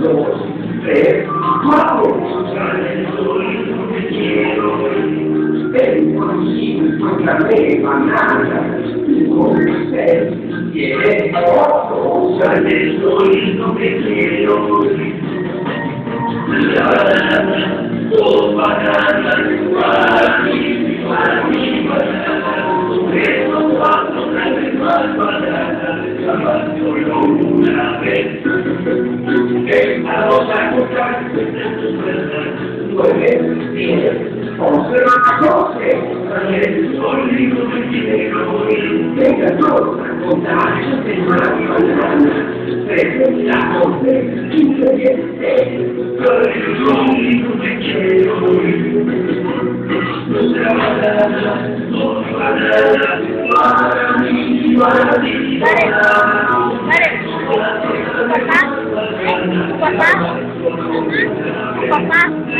Yeah. e bravo e così ma da me manata il contesto e è otto sale solito che dire fossero una cosa, ma le persone di tutti noi, peccatori, contagio del male, perché la cosa è tutto di te, ma le persone di tutti noi, la madana, non madana, guardami, guardami, guardami, Papá? Papá? Papá?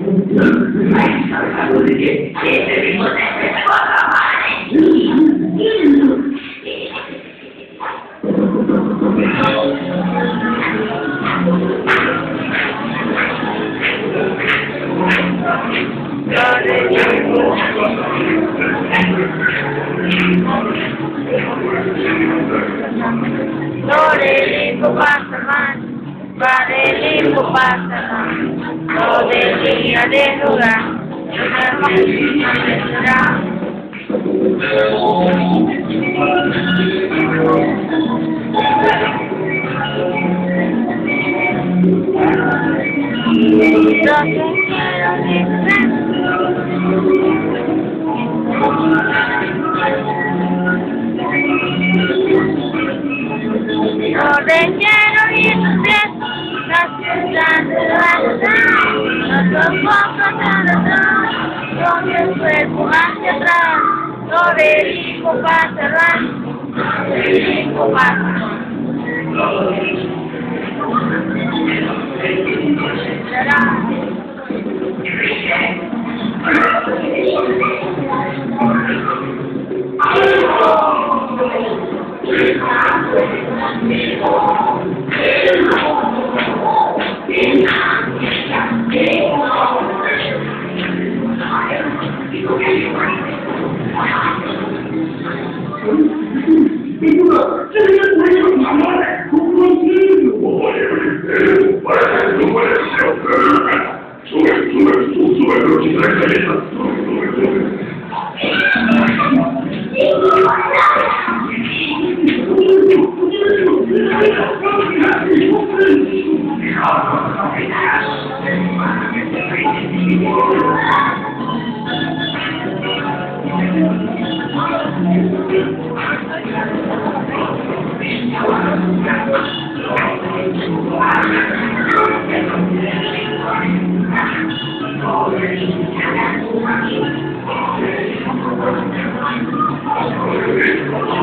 No le digo pasa más, va de limbo aleluya, aleluya. No te pongo atrás, con el cuerpo hacia atrás, lo dirijo para cerrar, lo dirijo para 这个，这个鬼有什么来？如果真的我怀疑，我来，我来，我来，我来。所谓所谓，所谓的那些东西，所谓的所谓。You.